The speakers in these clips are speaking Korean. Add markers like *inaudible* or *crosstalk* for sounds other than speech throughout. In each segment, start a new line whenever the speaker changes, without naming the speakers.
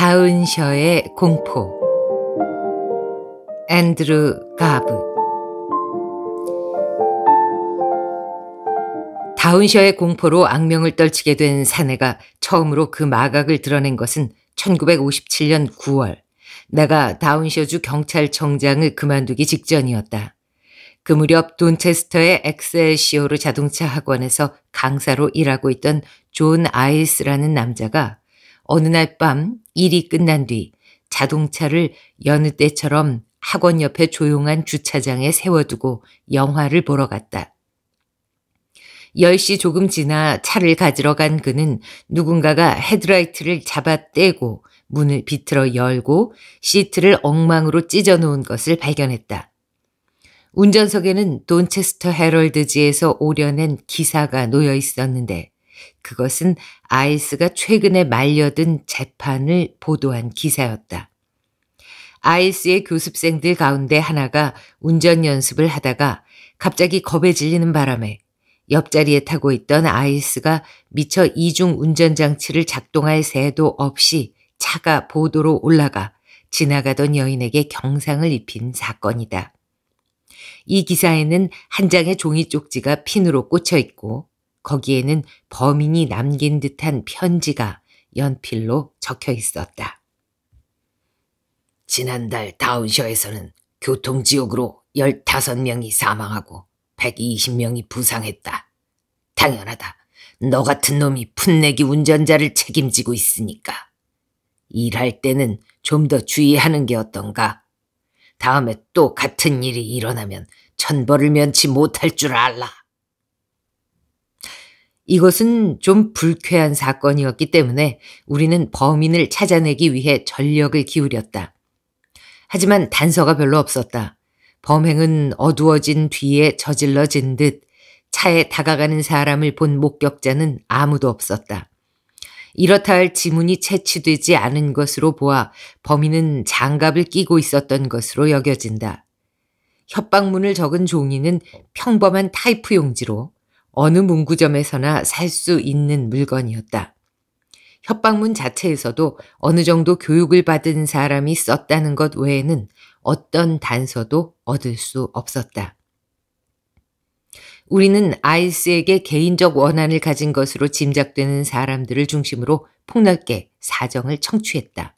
다은셔의 공포. 앤드루 가브. 다운셔의 공포로 악명을 떨치게 된 사내가 처음으로 그 마각을 드러낸 것은 1957년 9월. 내가 다운셔주 경찰청장을 그만두기 직전이었다. 그 무렵 돈체스터의 엑셀시오르 자동차 학원에서 강사로 일하고 있던 존 아일스라는 남자가 어느 날 밤 일이 끝난 뒤 자동차를 여느 때처럼 학원 옆에 조용한 주차장에 세워두고 영화를 보러 갔다. 10시 조금 지나 차를 가지러 간 그는 누군가가 헤드라이트를 잡아 떼고 문을 비틀어 열고 시트를 엉망으로 찢어 놓은 것을 발견했다. 운전석에는 돈체스터 헤럴드지에서 오려낸 기사가 놓여 있었는데 그것은 아이스가 최근에 말려든 재판을 보도한 기사였다. 아이스의 교습생들 가운데 하나가 운전 연습을 하다가 갑자기 겁에 질리는 바람에 옆자리에 타고 있던 아이스가 미처 이중 운전 장치를 작동할 새도 없이 차가 보도로 올라가 지나가던 여인에게 경상을 입힌 사건이다. 이 기사에는 한 장의 종이 쪽지가 핀으로 꽂혀 있고 거기에는 범인이 남긴 듯한 편지가 연필로 적혀 있었다. 지난달 다운셔에서는 교통지옥으로 15명이 사망하고 120명이 부상했다. 당연하다. 너 같은 놈이 풋내기 운전자를 책임지고 있으니까. 일할 때는 좀 더 주의하는 게 어떤가? 다음에 또 같은 일이 일어나면 천벌을 면치 못할 줄 알라. 이것은 좀 불쾌한 사건이었기 때문에 우리는 범인을 찾아내기 위해 전력을 기울였다. 하지만 단서가 별로 없었다. 범행은 어두워진 뒤에 저질러진 듯 차에 다가가는 사람을 본 목격자는 아무도 없었다. 이렇다 할 지문이 채취되지 않은 것으로 보아 범인은 장갑을 끼고 있었던 것으로 여겨진다. 협박문을 적은 종이는 평범한 타이프 용지로 어느 문구점에서나 살 수 있는 물건이었다. 협박문 자체에서도 어느 정도 교육을 받은 사람이 썼다는 것 외에는 어떤 단서도 얻을 수 없었다. 우리는 아이스에게 개인적 원한을 가진 것으로 짐작되는 사람들을 중심으로 폭넓게 사정을 청취했다.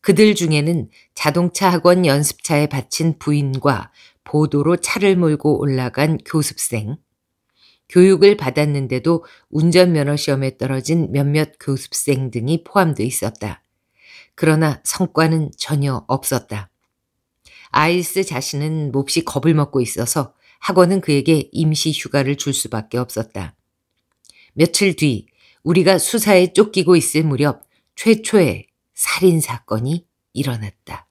그들 중에는 자동차 학원 연습차에 바친 부인과 보도로 차를 몰고 올라간 교습생, 교육을 받았는데도 운전면허 시험에 떨어진 몇몇 교습생 등이 포함되어 있었다. 그러나 성과는 전혀 없었다. 아이스 자신은 몹시 겁을 먹고 있어서 학원은 그에게 임시 휴가를 줄 수밖에 없었다. 며칠 뒤 우리가 수사에 쫓기고 있을 무렵 최초의 살인 사건이 일어났다.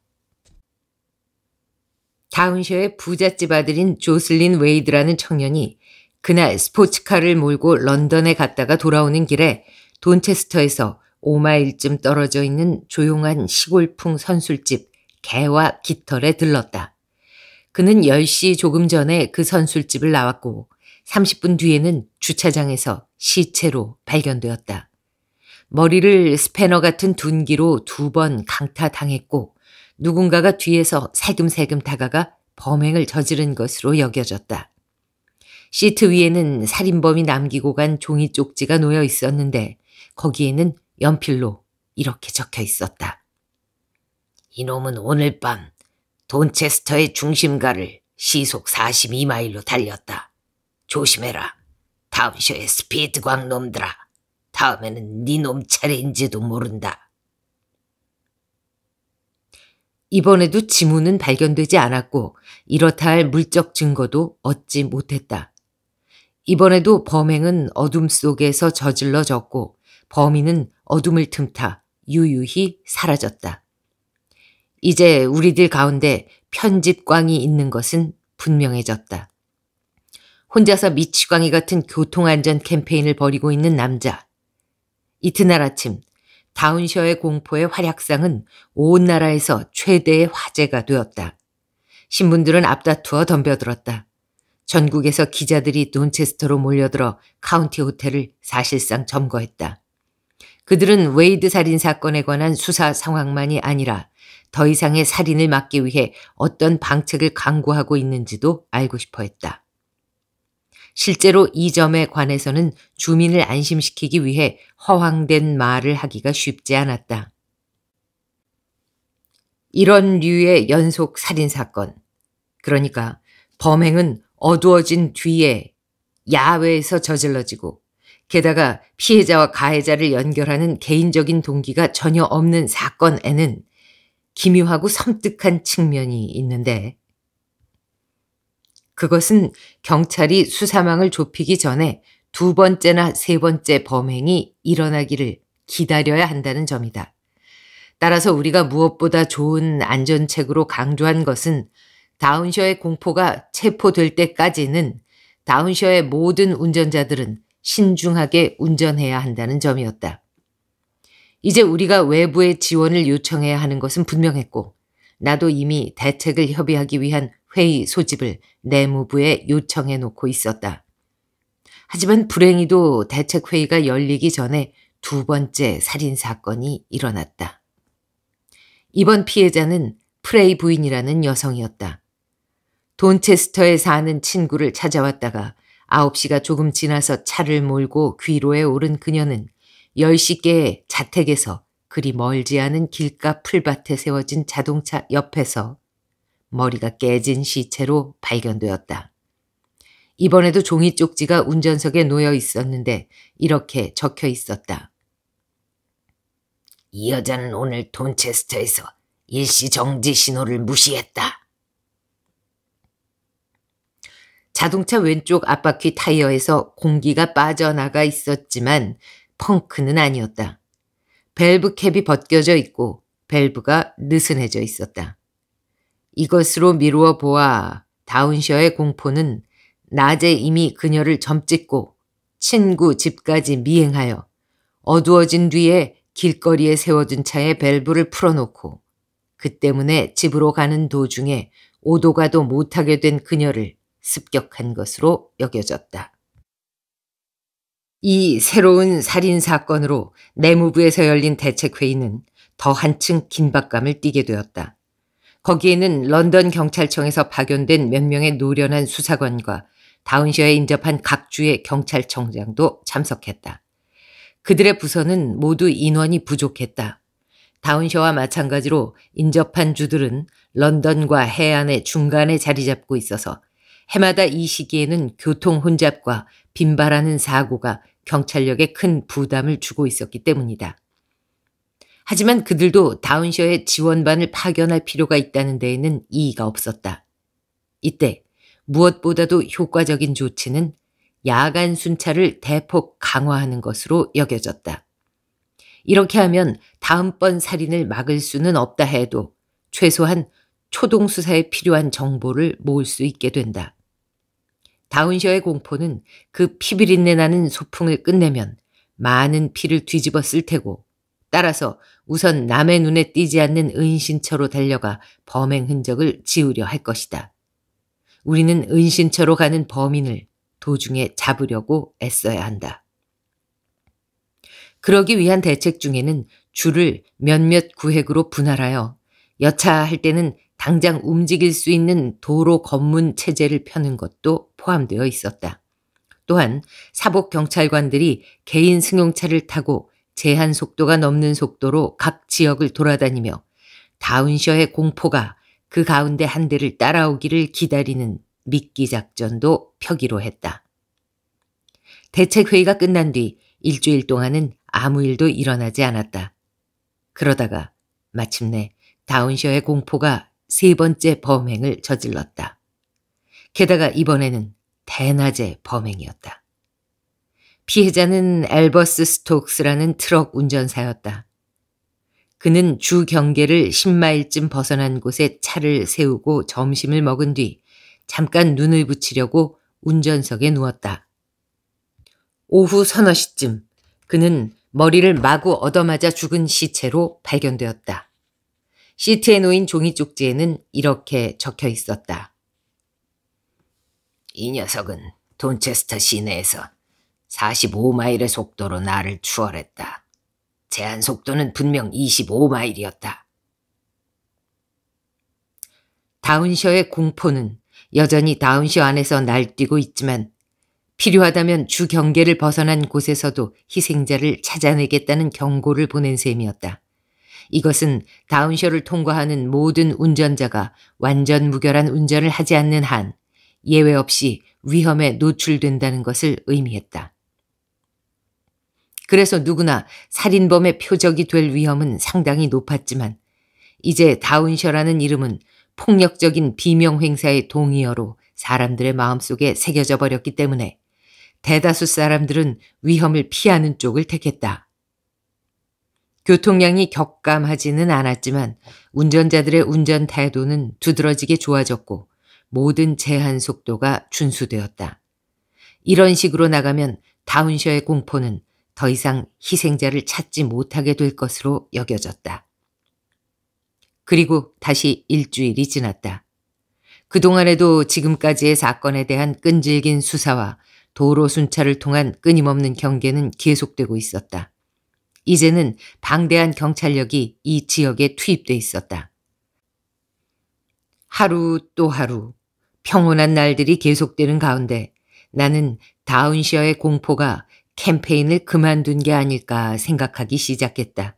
다운셔의 부잣집 아들인 조슬린 웨이드라는 청년이 그날 스포츠카를 몰고 런던에 갔다가 돌아오는 길에 돈체스터에서 5마일쯤 떨어져 있는 조용한 시골풍 선술집 개와 깃털에 들렀다. 그는 10시 조금 전에 그 선술집을 나왔고 30분 뒤에는 주차장에서 시체로 발견되었다. 머리를 스패너 같은 둔기로 두 번 강타당했고 누군가가 뒤에서 살금살금 다가가 범행을 저지른 것으로 여겨졌다. 시트 위에는 살인범이 남기고 간 종이 쪽지가 놓여 있었는데 거기에는 연필로 이렇게 적혀 있었다. 이놈은 오늘 밤 돈체스터의 중심가를 시속 42마일로 달렸다. 조심해라. 다음 쇼에 스피드 광 놈들아. 다음에는 네 놈 차례인지도 모른다. 이번에도 지문은 발견되지 않았고 이렇다 할 물적 증거도 얻지 못했다. 이번에도 범행은 어둠 속에서 저질러졌고 범인은 어둠을 틈타 유유히 사라졌다. 이제 우리들 가운데 편집광이 있는 것은 분명해졌다. 혼자서 미치광이 같은 교통안전 캠페인을 벌이고 있는 남자. 이튿날 아침 다운셔의 공포의 활약상은 온 나라에서 최대의 화제가 되었다. 신문들은 앞다투어 덤벼들었다. 전국에서 기자들이 논체스터로 몰려들어 카운티 호텔을 사실상 점거했다. 그들은 웨이드 살인 사건에 관한 수사 상황만이 아니라 더 이상의 살인을 막기 위해 어떤 방책을 강구하고 있는지도 알고 싶어 했다. 실제로 이 점에 관해서는 주민을 안심시키기 위해 허황된 말을 하기가 쉽지 않았다. 이런 류의 연속 살인 사건. 그러니까 범행은 어두워진 뒤에 야외에서 저질러지고 게다가 피해자와 가해자를 연결하는 개인적인 동기가 전혀 없는 사건에는 기묘하고 섬뜩한 측면이 있는데 그것은 경찰이 수사망을 좁히기 전에 두 번째나 세 번째 범행이 일어나기를 기다려야 한다는 점이다. 따라서 우리가 무엇보다 좋은 안전책으로 강조한 것은 다운셔의 공포가 체포될 때까지는 다운셔의 모든 운전자들은 신중하게 운전해야 한다는 점이었다. 이제 우리가 외부의 지원을 요청해야 하는 것은 분명했고, 나도 이미 대책을 협의하기 위한 회의 소집을 내무부에 요청해 놓고 있었다. 하지만 불행히도 대책회의가 열리기 전에 두 번째 살인사건이 일어났다. 이번 피해자는 프레이 부인이라는 여성이었다. 돈체스터에 사는 친구를 찾아왔다가 9시가 조금 지나서 차를 몰고 귀로에 오른 그녀는 10시께 자택에서 그리 멀지 않은 길가 풀밭에 세워진 자동차 옆에서 머리가 깨진 시체로 발견되었다. 이번에도 종이 쪽지가 운전석에 놓여 있었는데 이렇게 적혀 있었다. 이 여자는 오늘 돈체스터에서 일시 정지 신호를 무시했다. 자동차 왼쪽 앞바퀴 타이어에서 공기가 빠져나가 있었지만 펑크는 아니었다. 밸브 캡이 벗겨져 있고 밸브가 느슨해져 있었다. 이것으로 미루어 보아 다운셔의 공포는 낮에 이미 그녀를 점찍고 친구 집까지 미행하여 어두워진 뒤에 길거리에 세워둔 차에 밸브를 풀어놓고 그 때문에 집으로 가는 도중에 오도가도 못하게 된 그녀를 습격한 것으로 여겨졌다. 이 새로운 살인 사건으로 내무부에서 열린 대책회의는 더 한층 긴박감을 띠게 되었다. 거기에는 런던 경찰청에서 파견된 몇 명의 노련한 수사관과 다운셔에 인접한 각 주의 경찰청장도 참석했다. 그들의 부서는 모두 인원이 부족했다. 다운셔와 마찬가지로 인접한 주들은 런던과 해안의 중간에 자리 잡고 있어서 해마다 이 시기에는 교통 혼잡과 빈발하는 사고가 경찰력에 큰 부담을 주고 있었기 때문이다. 하지만 그들도 다운셔의 지원반을 파견할 필요가 있다는 데에는 이의가 없었다. 이때 무엇보다도 효과적인 조치는 야간 순찰을 대폭 강화하는 것으로 여겨졌다. 이렇게 하면 다음번 살인을 막을 수는 없다 해도 최소한 초동수사에 필요한 정보를 모을 수 있게 된다. 다운셔의 공포는 그 피비린내 나는 소풍을 끝내면 많은 피를 뒤집어 쓸 테고 따라서 우선 남의 눈에 띄지 않는 은신처로 달려가 범행 흔적을 지우려 할 것이다. 우리는 은신처로 가는 범인을 도중에 잡으려고 애써야 한다. 그러기 위한 대책 중에는 줄을 몇몇 구획으로 분할하여 여차할 때는 당장 움직일 수 있는 도로 검문 체제를 펴는 것도 포함되어 있었다. 또한 사복 경찰관들이 개인 승용차를 타고 제한 속도가 넘는 속도로 각 지역을 돌아다니며 다운셔의 공포가 그 가운데 한 대를 따라오기를 기다리는 미끼 작전도 펴기로 했다. 대책회의가 끝난 뒤 일주일 동안은 아무 일도 일어나지 않았다. 그러다가 마침내 다운셔의 공포가 세 번째 범행을 저질렀다. 게다가 이번에는 대낮의 범행이었다. 피해자는 엘버스 스톡스라는 트럭 운전사였다. 그는 주 경계를 10마일쯤 벗어난 곳에 차를 세우고 점심을 먹은 뒤 잠깐 눈을 붙이려고 운전석에 누웠다. 오후 서너 시쯤 그는 머리를 마구 얻어맞아 죽은 시체로 발견되었다. 시트에 놓인 종이 쪽지에는 이렇게 적혀 있었다. 이 녀석은 돈체스터 시내에서 45마일의 속도로 나를 추월했다. 제한 속도는 분명 25마일이었다. 다운셔의 공포는 여전히 다운셔 안에서 날뛰고 있지만 필요하다면 주 경계를 벗어난 곳에서도 희생자를 찾아내겠다는 경고를 보낸 셈이었다. 이것은 다운셔를 통과하는 모든 운전자가 완전 무결한 운전을 하지 않는 한 예외 없이 위험에 노출된다는 것을 의미했다. 그래서 누구나 살인범의 표적이 될 위험은 상당히 높았지만 이제 다운셔라는 이름은 폭력적인 비명 행사의 동의어로 사람들의 마음속에 새겨져 버렸기 때문에 대다수 사람들은 위험을 피하는 쪽을 택했다. 교통량이 격감하지는 않았지만 운전자들의 운전 태도는 두드러지게 좋아졌고 모든 제한 속도가 준수되었다. 이런 식으로 나가면 다운셔의 공포는 더 이상 희생자를 찾지 못하게 될 것으로 여겨졌다. 그리고 다시 일주일이 지났다. 그동안에도 지금까지의 사건에 대한 끈질긴 수사와 도로 순찰을 통한 끊임없는 경계는 계속되고 있었다. 이제는 방대한 경찰력이 이 지역에 투입돼 있었다. 하루 또 하루 평온한 날들이 계속되는 가운데 나는 다운시어의 공포가 캠페인을 그만둔 게 아닐까 생각하기 시작했다.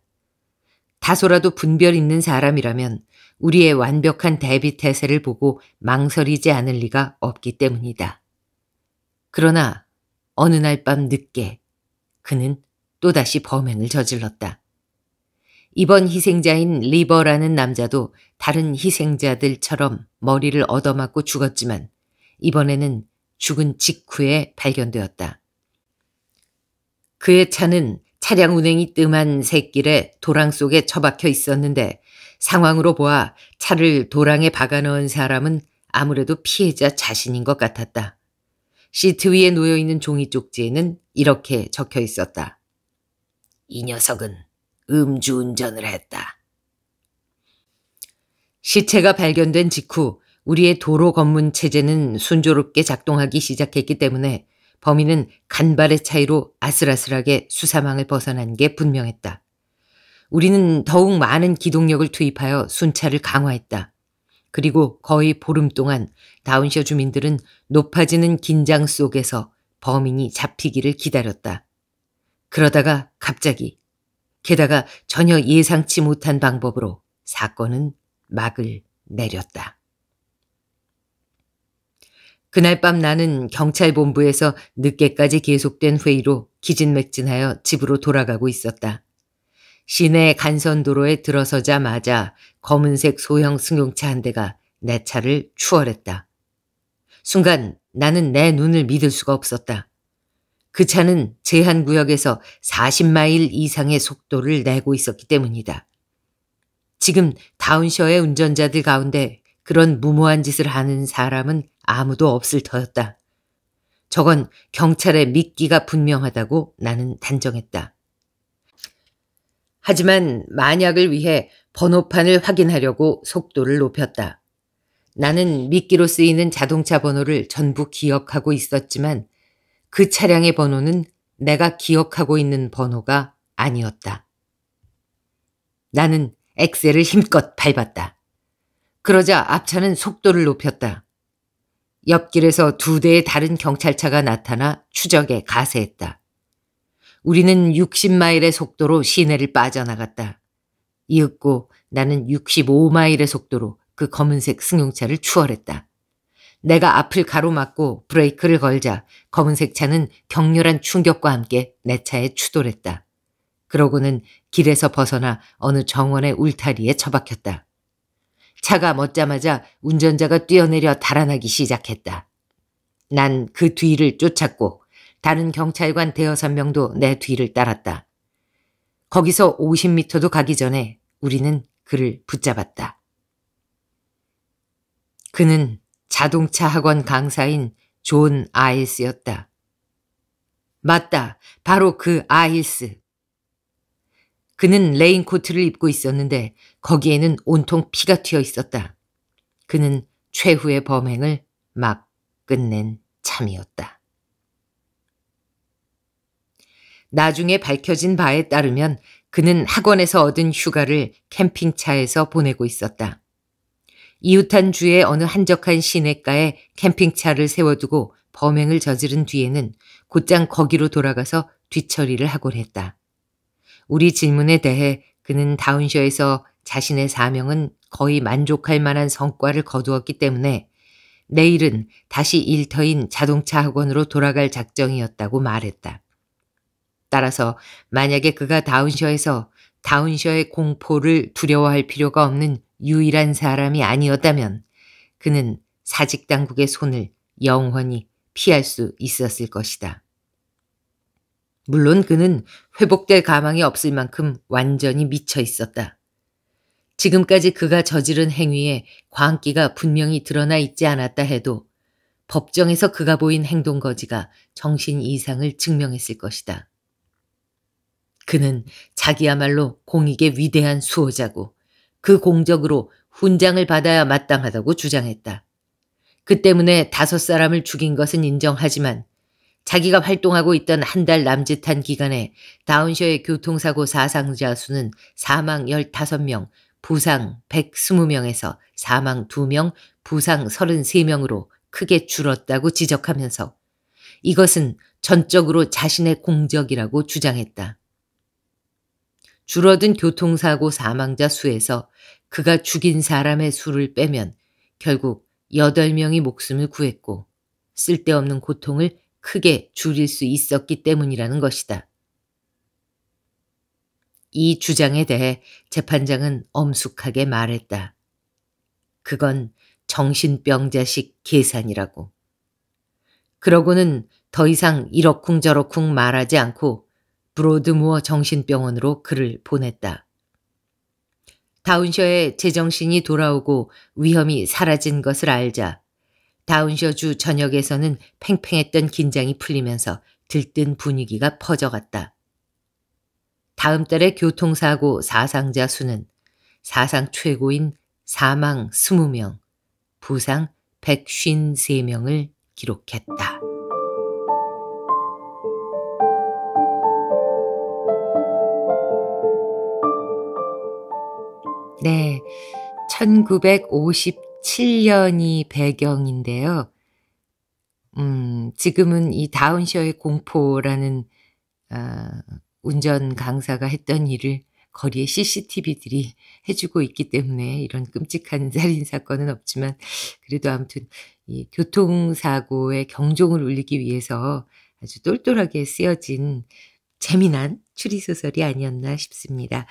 다소라도 분별 있는 사람이라면 우리의 완벽한 대비 태세를 보고 망설이지 않을 리가 없기 때문이다. 그러나 어느 날 밤 늦게 그는 또다시 범행을 저질렀다. 이번 희생자인 리버라는 남자도 다른 희생자들처럼 머리를 얻어맞고 죽었지만 이번에는 죽은 직후에 발견되었다. 그의 차는 차량 운행이 뜸한 샛길에 도랑 속에 처박혀 있었는데 상황으로 보아 차를 도랑에 박아넣은 사람은 아무래도 피해자 자신인 것 같았다. 시트 위에 놓여 있는 종이 쪽지에는 이렇게 적혀 있었다. 이 녀석은 음주운전을 했다. 시체가 발견된 직후 우리의 도로 검문 체제는 순조롭게 작동하기 시작했기 때문에 범인은 간발의 차이로 아슬아슬하게 수사망을 벗어난 게 분명했다. 우리는 더욱 많은 기동력을 투입하여 순찰을 강화했다. 그리고 거의 보름 동안 다운셔 주민들은 높아지는 긴장 속에서 범인이 잡히기를 기다렸다. 그러다가 갑자기, 게다가 전혀 예상치 못한 방법으로 사건은 막을 내렸다. 그날 밤 나는 경찰본부에서 늦게까지 계속된 회의로 기진맥진하여 집으로 돌아가고 있었다. 시내 간선도로에 들어서자마자 검은색 소형 승용차 한 대가 내 차를 추월했다. 순간 나는 내 눈을 믿을 수가 없었다. 그 차는 제한구역에서 40마일 이상의 속도를 내고 있었기 때문이다. 지금 다운셔의 운전자들 가운데 그런 무모한 짓을 하는 사람은 아무도 없을 터였다. 저건 경찰의 미끼가 분명하다고 나는 단정했다. 하지만 만약을 위해 번호판을 확인하려고 속도를 높였다. 나는 미끼로 쓰이는 자동차 번호를 전부 기억하고 있었지만 그 차량의 번호는 내가 기억하고 있는 번호가 아니었다. 나는 엑셀을 힘껏 밟았다. 그러자 앞차는 속도를 높였다. 옆길에서 두 대의 다른 경찰차가 나타나 추적에 가세했다. 우리는 60마일의 속도로 시내를 빠져나갔다. 이윽고 나는 65마일의 속도로 그 검은색 승용차를 추월했다. 내가 앞을 가로막고 브레이크를 걸자 검은색 차는 격렬한 충격과 함께 내 차에 추돌했다. 그러고는 길에서 벗어나 어느 정원의 울타리에 처박혔다. 차가 멎자마자 운전자가 뛰어내려 달아나기 시작했다. 난 그 뒤를 쫓았고 다른 경찰관 대여섯 명도 내 뒤를 따랐다. 거기서 50미터도 가기 전에 우리는 그를 붙잡았다. 그는 자동차 학원 강사인 존 아일스였다. 맞다. 바로 그 아일스. 그는 레인코트를 입고 있었는데 거기에는 온통 피가 튀어 있었다. 그는 최후의 범행을 막 끝낸 참이었다. 나중에 밝혀진 바에 따르면 그는 학원에서 얻은 휴가를 캠핑차에서 보내고 있었다. 이웃한 주의 어느 한적한 시내가에 캠핑차를 세워두고 범행을 저지른 뒤에는 곧장 거기로 돌아가서 뒤처리를 하곤 했다. 우리 질문에 대해 그는 다운셔에서 자신의 사명은 거의 만족할 만한 성과를 거두었기 때문에 내일은 다시 일터인 자동차 학원으로 돌아갈 작정이었다고 말했다. 따라서 만약에 그가 다운셔에서 다운셔의 공포를 두려워할 필요가 없는 유일한 사람이 아니었다면 그는 사직 당국의 손을 영원히 피할 수 있었을 것이다. 물론 그는 회복될 가망이 없을 만큼 완전히 미쳐 있었다. 지금까지 그가 저지른 행위에 광기가 분명히 드러나 있지 않았다 해도 법정에서 그가 보인 행동 거지가 정신 이상을 증명했을 것이다. 그는 자기야말로 공익의 위대한 수호자고 그 공적으로 훈장을 받아야 마땅하다고 주장했다. 그 때문에 다섯 사람을 죽인 것은 인정하지만 자기가 활동하고 있던 한 달 남짓한 기간에 다운셔의 교통사고 사상자 수는 사망 15명, 부상 120명에서 사망 2명, 부상 33명으로 크게 줄었다고 지적하면서 이것은 전적으로 자신의 공적이라고 주장했다. 줄어든 교통사고 사망자 수에서 그가 죽인 사람의 수를 빼면 결국 8명이 목숨을 구했고 쓸데없는 고통을 크게 줄일 수 있었기 때문이라는 것이다. 이 주장에 대해 재판장은 엄숙하게 말했다. 그건 정신병자식 계산이라고. 그러고는 더 이상 이러쿵저러쿵 말하지 않고 브로드무어 정신병원으로 그를 보냈다. 다운셔의 제정신이 돌아오고 위험이 사라진 것을 알자 다운셔주 전역에서는 팽팽했던 긴장이 풀리면서 들뜬 분위기가 퍼져갔다. 다음 달의 교통사고 사상자 수는 사상 최고인 사망 20명, 부상 153명을 기록했다. 네. 1957년이 배경인데요. 음, 지금은 이 다운셔의 공포라는 아, 운전 강사가 했던 일을 거리의 CCTV들이 해주고 있기 때문에 이런 끔찍한 *laughs* 살인 사건은 없지만 그래도 아무튼 이 교통사고의 경종을 울리기 위해서 아주 똘똘하게 쓰여진 재미난 추리소설이 아니었나 싶습니다.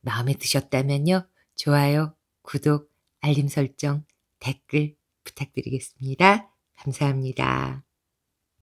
마음에 드셨다면요. 좋아요, 구독, 알림 설정, 댓글 부탁드리겠습니다. 감사합니다.